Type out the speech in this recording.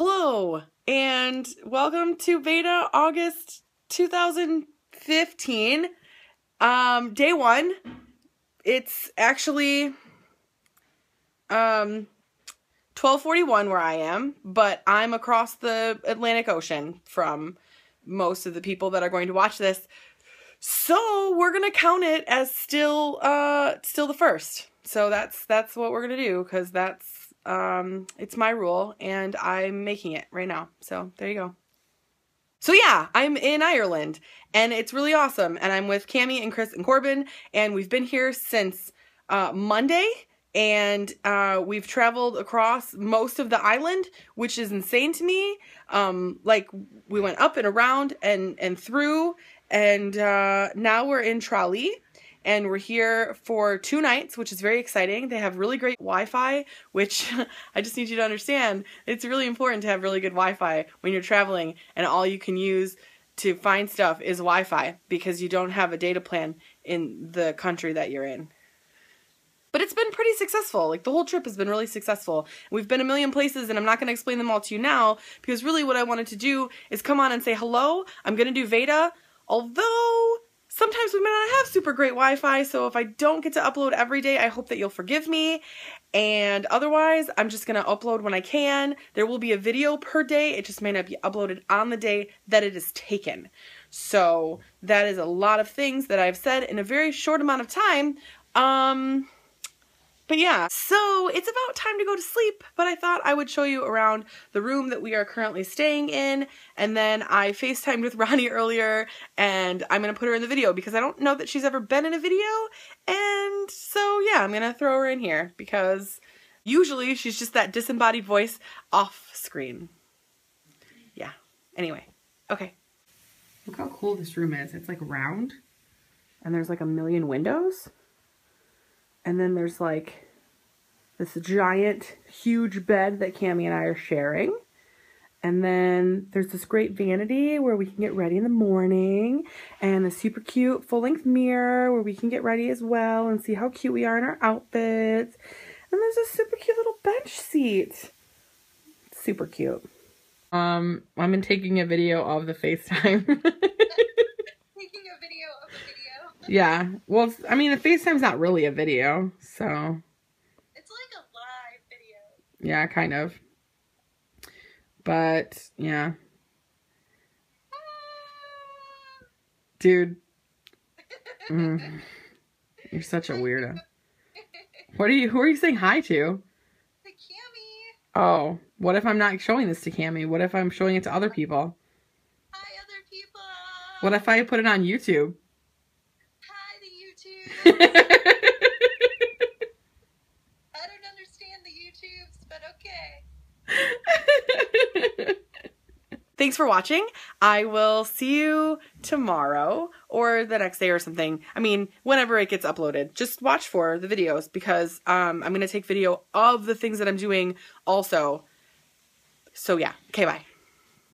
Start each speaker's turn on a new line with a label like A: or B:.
A: Hello, and welcome to VEDA August 2015. Um, day one. It's actually um 1241 where I am, but I'm across the Atlantic Ocean from most of the people that are going to watch this. So we're gonna count it as still uh still the first. So that's that's what we're gonna do because that's um it's my rule and I'm making it right now. So there you go. So yeah, I'm in Ireland and it's really awesome. And I'm with Cami and Chris and Corbin, and we've been here since uh, Monday. And uh, we've traveled across most of the island, which is insane to me. Um, like we went up and around and and through, and uh, now we're in Tralee and we're here for two nights, which is very exciting. They have really great Wi-Fi, which I just need you to understand. It's really important to have really good Wi-Fi when you're traveling, and all you can use to find stuff is Wi-Fi because you don't have a data plan in the country that you're in. But it's been pretty successful. Like the whole trip has been really successful. We've been a million places and I'm not going to explain them all to you now because really what I wanted to do is come on and say hello. I'm going to do Veda. Although sometimes we may not have super great Wi-Fi, so if I don't get to upload every day, I hope that you'll forgive me. And otherwise, I'm just going to upload when I can. There will be a video per day. It just may not be uploaded on the day that it is taken. So that is a lot of things that I've said in a very short amount of time. Um, but yeah, so it's about time to go to sleep, but I thought I would show you around the room that we are currently staying in, and then I FaceTimed with Ronnie earlier, and I'm to put her in the video because I don't know that she's ever been in a video, and so yeah, I'm to throw her in here because usually she's just that disembodied voice off screen. Yeah, anyway, okay. Look how cool this room is. It's like round, and there's like a million windows. And then there's like this giant, huge bed that Cami and I are sharing. And then there's this great vanity where we can get ready in the morning, and a super cute full length mirror where we can get ready as well and see how cute we are in our outfits. And there's a super cute little bench seat. Super cute. Um, been taking a video of the FaceTime.
B: taking a video of a video.
A: Yeah. Well, I mean, the FaceTime's not really a video, so.
B: It's like a live video.
A: Yeah, kind of. But, yeah. Dude. Mm, you're such a weirdo. What are you, who are you saying hi to?
B: Cami.
A: Oh, what if I'm not showing this to Cami? What if I'm showing it to other people?
B: Hi, other people.
A: What if I put it on
B: YouTube? I don't understand the YouTubes, but okay.
A: Thanks for watching. I will see you tomorrow or the next day or something. I mean, whenever it gets uploaded. Just watch for the videos because um, I'm going to take video of the things that I'm doing also. So yeah. Okay, bye.